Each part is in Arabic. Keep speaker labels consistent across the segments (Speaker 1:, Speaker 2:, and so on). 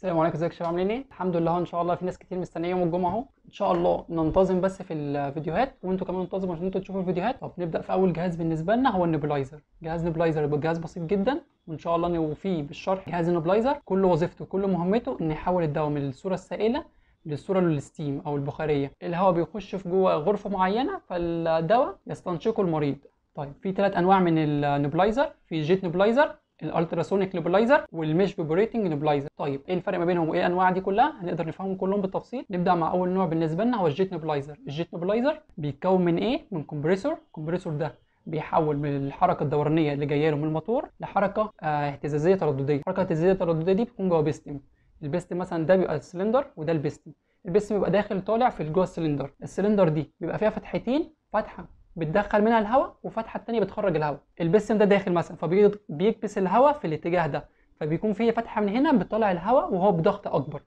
Speaker 1: السلام عليكم ازيك يا شباب؟ عاملين إيه؟ الحمد لله ان شاء الله في ناس كتير مستنية يوم الجمعة اهو. ان شاء الله ننتظم بس في الفيديوهات وانتوا كمان انتظموا عشان أنتوا تشوفوا الفيديوهات. طب نبدأ في أول جهاز بالنسبة لنا هو ال nebulizer جهاز nebulizer يبقى جهاز بسيط جدا وإن شاء الله نوفيه بالشرح. جهاز ال nebulizer كل وظيفته كل مهمته إن يحول الدواء من الصورة السائلة للصورة لل steam أو البخارية. الهواء بيخش في جوه غرفة معينة فالدواء يستنشقه المريض. طيب في ثلاث أنواع من ال nebulizer في jet nebulizer ال ultrasonic nebulizer وال mesh vibrating nebulizer طيب إيه الفرق ما بينهم وإيه الانواع دي كلها؟ هنقدر نفهمهم كلهم بالتفصيل. نبدأ مع أول نوع بالنسبة لنا هو ال jet nebulizer ال jet nebulizer بيتكون من إيه؟ من compressor. ال compressor ده بيحول من الحركة الدورانية اللي جاية له من الموتور لحركة آه اهتزازية ترددية. الحركه الاهتزازيه التردديه دي بتكون جوه piston. ال piston مثلا ده بيبقى السلندر وده ال piston. ال piston بيبقى داخل طالع في جوه ال cylinder. ال cylinder دي بيبقى فيها فتحتين فتحة بتدخل منها الهواء وفتحة التانية بتخرج الهواء. البسم ده داخل مثلا فبيكبس الهواء في الاتجاه ده. فبيكون فيه فتحة من هنا بتطلع الهواء وهو بضغط أكبر.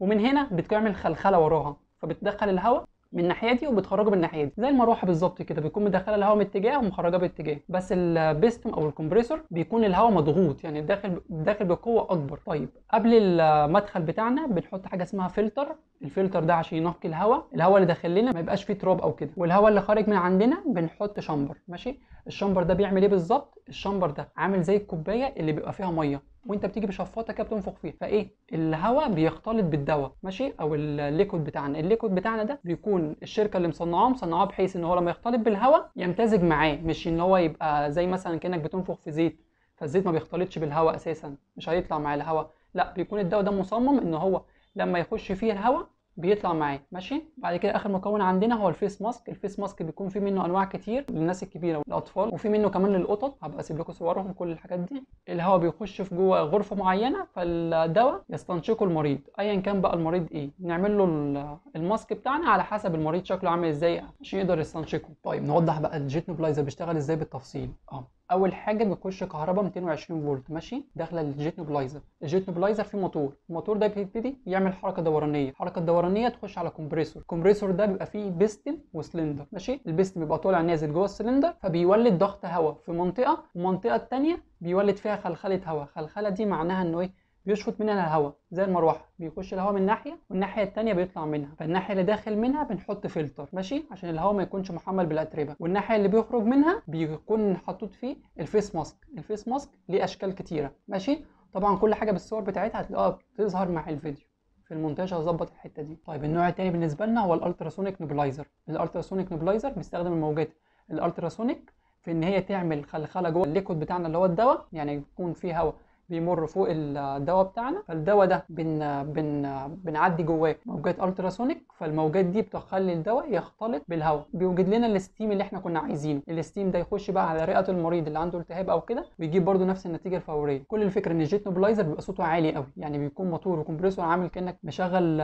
Speaker 1: ومن هنا بتعمل خلخلة وراها فبتدخل الهواء من الناحية دي وبتخرجه من الناحية دي. زي المروحة بالظبط كده بيكون مدخلة الهواء من اتجاه ومخرجاه باتجاه. بس البيستم أو ال compressor بيكون الهواء مضغوط يعني داخل داخل بقوة أكبر. طيب قبل المدخل بتاعنا بنحط حاجة اسمها فلتر. الفلتر ده عشان ينقي الهواء. الهواء اللي داخل لنا ما يبقاش فيه تراب أو كده. والهواء اللي خارج من عندنا بنحط chamber. ماشي؟ ال chamber ده بيعمل إيه بالظبط؟ ال chamber ده عامل زي الكوباية اللي بيبقى فيها مية وانت بتيجي بشفاطة كده بتنفخ فيها فايه؟ الهواء بيختلط بالدواء ماشي؟ أو ال liquid بتاعنا. ال liquid بتاعنا ده بيكون الشركة اللي مصنعاه مصنعاه بحيث إن هو لما يختلط بالهواء يمتزج معاه مش إن هو يبقى زي مثلا كأنك بتنفخ في زيت فالزيت ما بيختلطش بالهواء أساسا مش هيطلع مع الهواء. لا بيكون الدواء ده مصمم إن هو لما يخش فيه الهواء بيطلع معاه ماشي؟ بعد كده آخر مكون عندنا هو ال face mask. ال face mask بيكون فيه منه أنواع كتير للناس الكبيرة والأطفال وفي منه كمان للقطط. هبقى أسيب لكم صورهم كل الحاجات دي. الهواء بيخش في جوه غرفة معينة فالدواء يستنشقه المريض. ايا كان بقى المريض إيه نعمل له ال mask بتاعنا على حسب المريض شكله عامل إزاي عشان يقدر يستنشقه. طيب نوضح بقى ال jet nebulizer بيشتغل إزاي بالتفصيل. آه. أول حاجة بيخش كهرباء 220 فولت ماشي؟ داخلة ال jet nebulizer. ال jet nebulizer فيه موتور. الموتور ده بيبتدي يعمل حركة دورانية. الحركه الدورانيه تخش على compressor. ال compressor ده بيبقى فيه piston و cylinder ماشي؟ البيستم بيبقى طالع نازل جوه السلندر فبيولد ضغط هواء في منطقة والمنطقة الثانية بيولد فيها خلخلة هواء. خلخلة دي معناها إنه إيه؟ بيشفط منها الهواء زي المروحة بيخش الهواء من ناحية والناحية الثانية بيطلع منها فالناحية اللي داخل منها بنحط فلتر ماشي؟ عشان الهواء ما يكونش محمل بالأتربة والناحية اللي بيخرج منها بيكون محطوط فيه ال face mask ال face mask ليه أشكال كتيرة ماشي؟ طبعا كل حاجة بالصور بتاعتها هتلاقوها بتظهر مع الفيديو في المونتاج هظبط الحتة دي. طيب النوع الثاني بالنسبة لنا هو ال ultrasonic nebulizer. ال ultrasonic nebulizer بيستخدم الموجات. ال ultrasonic في إن هي تعمل خلخلة جوه ال liquid بتاعنا اللي هو الدواء يعني يكون فيه هواء بيمر فوق الدواء بتاعنا. فالدواء ده بن بن بنعدي جواه موجات ultrasonic فالموجات دي بتخلي الدواء يختلط بالهواء بيوجد لنا ال steam اللي إحنا كنا عايزينه. ال steam ده يخش بقى على رئة المريض اللي عنده التهاب أو كده ويجيب برده نفس النتيجة الفورية. كل الفكرة إن ال jet nebulizer بيبقى صوته عالي قوي يعني بيكون موتور و compressor عامل كأنك مشغل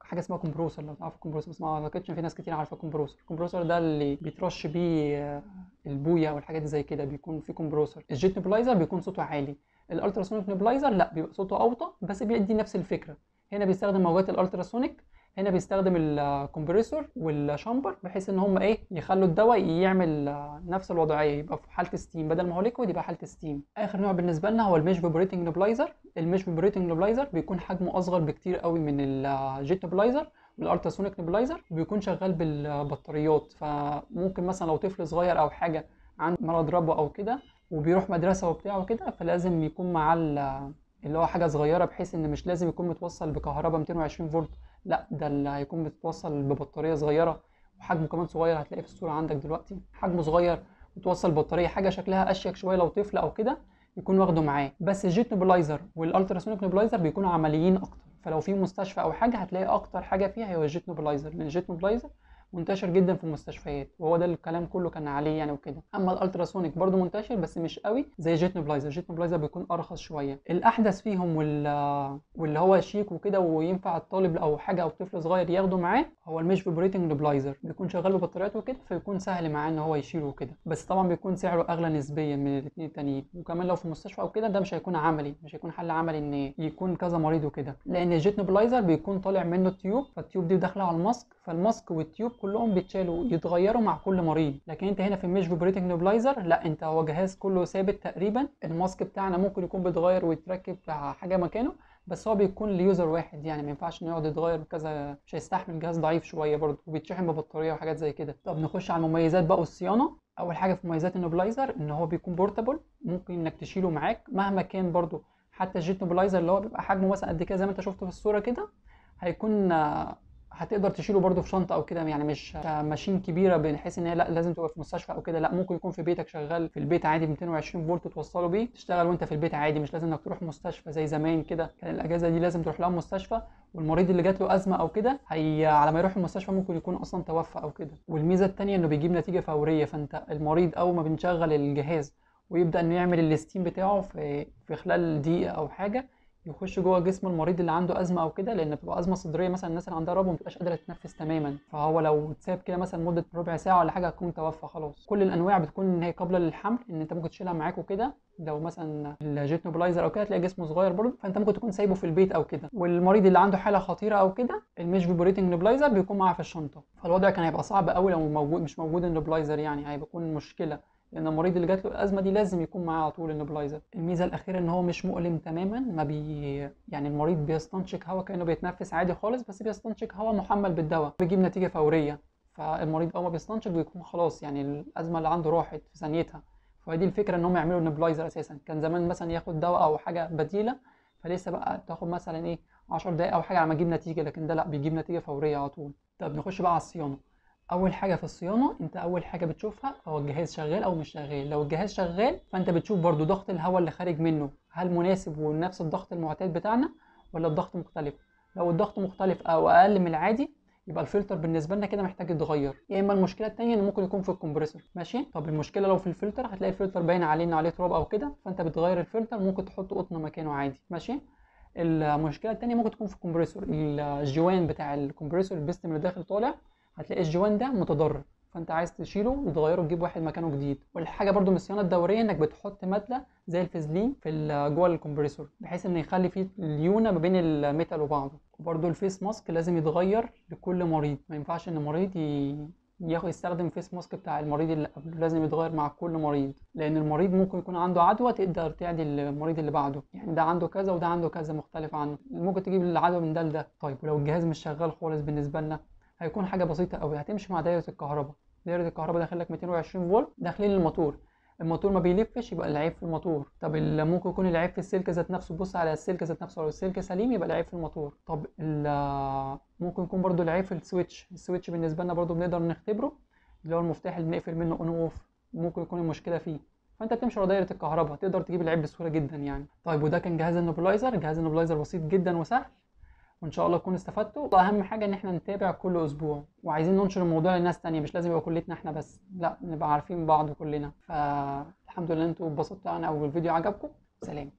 Speaker 1: حاجة اسمها compressor لو تعرف ال compressor بس ما اعتقدش في ناس كتير عارفة ال compressor ال compressor ده اللي بيترش بيه البوية والحاجات زي كده بيكون في compressor ال jet nebulizer بيكون صوته عالي ال ultrasonic nebulizer لا بيبقى صوته اوطى بس بيدي نفس الفكرة. هنا بيستخدم موجات ال ultrasonic هنا بيستخدم ال compressor وال chamber بحيث إن هم إيه يخلوا الدواء يعمل نفس الوضعية يبقى في حالة steam بدل ما هو liquid يبقى حالة steam آخر نوع بالنسبة لنا هو ال mesh vibrating nebulizer ال mesh vibrating nebulizer بيكون حجمه أصغر بكتير قوي من ال jet nebulizer وال ultrasonic nebulizer بيكون شغال بالبطاريات. فممكن مثلا لو طفل صغير أو حاجة عنده مرض ربو أو كده وبيروح مدرسة وبتاع وكده فلازم يكون معاه اللي هو حاجة صغيرة بحيث إن مش لازم يكون متوصل بكهرباء 220 فولت لأ ده اللي هيكون متوصل ببطارية صغيرة وحجمه كمان صغير هتلاقيه في الصورة عندك دلوقتي. حجمه صغير متوصل ببطاريه حاجة شكلها أشيك شوية لو طفل أو كده يكون واخده معاه. بس ال jet nebulizer وال ultrasonic nebulizer بيكونوا عمليين أكتر فلو في مستشفى أو حاجة هتلاقي أكتر حاجة فيها هو ال jet nebulizer لأن ال jet nebulizer منتشر جدا في المستشفيات وهو ده الكلام كله كان عليه يعني وكده. أما ال ultrasonic برضو منتشر بس مش قوي زي jet nebulizer. jet nebulizer بيكون أرخص شوية. الأحدث فيهم وال... واللي هو شيك وكده وينفع الطالب أو حاجة أو طفل صغير ياخده معاه هو ال mesh vibrating nebulizer. بيكون شغال ببطاريات وكده فيكون سهل معاه إن هو يشيله وكده. بس طبعا بيكون سعره أغلى نسبيا من الاثنين التانيين. وكمان لو في مستشفى أو كده ده مش هيكون عملي. مش هيكون حل عملي إن يكون كذا مريض وكده. لأن ال jet nebulizer بيكون طالع منه tube فال tube دي داخلة على ال mask فال mask وال tube كلهم بيتشالوا يتغيروا مع كل مريض. لكن انت هنا في ال mesh vibrating nebulizer لا انت هو جهاز كله ثابت تقريبا. ال mask بتاعنا ممكن يكون بيتغير ويتركب حاجة مكانه بس هو بيكون ل user واحد يعني. ما ينفعش إنه يقعد يتغير بكذا مش هيستحمل جهاز ضعيف شوية برضه وبيتشحن ببطارية وحاجات زي كده. طب نخش على المميزات بقى والصيانة. أول حاجة في مميزات ال nebulizer إن هو بيكون portable ممكن إنك تشيله معاك. مهما كان برضه حتى ال jet nebulizer اللي هو بيبقى حجمه مثلا قد كده زي ما أنت شفت في الصورة كده هيكون هتقدر تشيله برده في شنطة أو كده يعني مش machine كبيرة بحيث إن هي لأ لازم تبقى في مستشفى أو كده لأ ممكن يكون في بيتك شغال في البيت عادي 220 فولت توصله بيه تشتغل وأنت في البيت عادي مش لازم إنك تروح مستشفى زي زمان كده. كان الأجازة دي لازم تروح لها مستشفى والمريض اللي جات له أزمة أو كده هي على ما يروح المستشفى ممكن يكون أصلا توفى أو كده. والميزة الثانية إنه بيجيب نتيجة فورية فأنت المريض أول ما بنشغل الجهاز ويبدأ إنه يعمل ال steam بتاعه في في خلال دقيقة أو حاجة يخش جوه جسم المريض اللي عنده أزمة أو كده لأن بتبقى أزمة صدرية مثلا الناس اللي عندها ربو ما بتبقاش قادرة تتنفس تماما. فهو لو اتساب كده مثلا مدة ربع ساعة ولا حاجة هتكون توفى خلاص. كل الأنواع بتكون إن هي قابلة للحمل إن أنت ممكن تشيلها معاك وكده. لو مثلا ال jet nebulizer أو كده تلاقي جسمه صغير برضه فأنت ممكن تكون سايبه في البيت أو كده. والمريض اللي عنده حالة خطيرة أو كده ال mesh vibrating nebulizer بيكون معاه في الشنطة. فالوضع كان هيبقى صعب قوي لو موجود مش موجود ال nebulizer يعني هيكون مشكلة. لأن المريض اللي جات له الازمه دي لازم يكون معاه على طول ال nebulizer الميزة الأخيرة إن هو مش مؤلم تماما ما بي يعني المريض بيستنشق هواء كأنه بيتنفس عادي خالص بس بيستنشق هواء محمل بالدواء بيجيب نتيجة فورية. فالمريض أول ما بيستنشق بيكون خلاص يعني الأزمة اللي عنده راحت في ثانيتها. فدي الفكرة إن هم يعملوا النبلايزر أساسا. كان زمان مثلا ياخد دواء أو حاجة بديلة فلسه بقى تاخد مثلا إيه 10 دقايق أو حاجة على ما تجيب نتيجة لكن ده لأ بيجيب نتيجة فورية على طول. طب نخش بقى على الصيانة. أول حاجة في الصيانة أنت أول حاجة بتشوفها هو الجهاز شغال أو مش شغال. لو الجهاز شغال فأنت بتشوف برضو ضغط الهواء اللي خارج منه. هل مناسب ونفس الضغط المعتاد بتاعنا ولا الضغط مختلف؟ لو الضغط مختلف أو أقل من العادي يبقى الفلتر بالنسبة لنا كده محتاج يتغير. يا إما المشكلة الثانية إن ممكن يكون في ال compressor. ماشي؟ طب المشكلة لو في الفلتر هتلاقي الفلتر باين عليه عليه تراب أو كده فأنت بتغير الفلتر ممكن تحط قطن مكانه عادي. ماشي؟ المشكلة الثانية ممكن تكون في ال compressor. الجوان بتاع ال compressor البستم اللي داخل طالع هتلاقي الجوان ده متضرر. فأنت عايز تشيله وتغيره تجيب واحد مكانه جديد. والحاجة برده من الصيانة الدورية إنك بتحط ماده زي الفازلين في جوه ال compressor بحيث إن يخلي فيه ليونة ما بين ال metal وبعضه. وبرده ال face mask لازم يتغير لكل مريض. ما ينفعش إن مريض ي... ياخد يستخدم face mask بتاع المريض اللي قبله. لازم يتغير مع كل مريض. لأن المريض ممكن يكون عنده عدوى تقدر تعدي المريض اللي بعده. يعني ده عنده كذا وده عنده كذا مختلف عنه. ممكن تجيب العدوى من ده لده. طيب ولو الجهاز مش شغال خالص بالنسبة لنا هيكون حاجة بسيطة قوي هتمشي مع دايرة الكهرباء. دايرة الكهرباء داخل لك 220 فولت داخلين الموتور. الموتور ما بيلفش يبقى العيب في الموتور. طب ممكن يكون العيب في السلك ذات نفسه بص على السلك ذات نفسه. لو السلك سليم يبقى العيب في الموتور. طب ممكن يكون برضو العيب في ال switch. ال switch بالنسبة لنا برضو بنقدر نختبره اللي هو المفتاح اللي بنقفل منه on off ممكن يكون المشكلة فيه. فأنت بتمشي ورا دايرة الكهرباء. تقدر تجيب العيب بسهولة جدا يعني. طيب وده كان جهاز ال nebulizer. جهاز ال nebulizer بسيط جدا وسهل. وإن شاء الله تكونوا استفدتوا. وأهم حاجة إن إحنا نتابع كل أسبوع. وعايزين ننشر الموضوع لناس تانية مش لازم يبقى كلتنا إحنا بس لأ نبقى عارفين بعض كلنا. فالحمد لله أنتوا اتبسطتوا يعني أو الفيديو عجبكم. سلام.